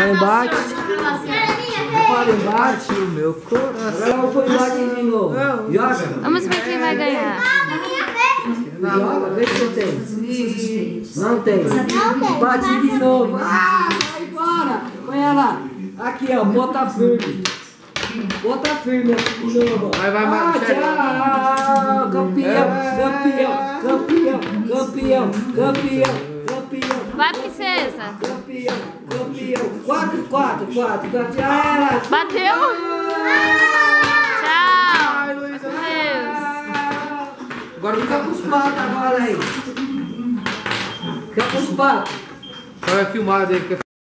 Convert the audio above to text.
Vai embate. Para embate o meu coração. Agora eu vou embate de novo. Joga. Vamos ver quem vai ganhar. Joga, vê se você tem. Não tem. Bate de novo. Ah, sai fora. Põe ela. Aqui, ó. Bota firme. Bota firme aqui de novo. Vai, vai, vai, Ah, tchau. Campeão, campeão, campeão, campeão, campeão, campeão. Vai, princesa. Campeão, campeão. 4, 4, 4, 4. Já era. Bateu? Tchau. Ai, Luísa. Com Deus. Agora Fica com os patos agora aí. Fica com os patos. vai filmar aí.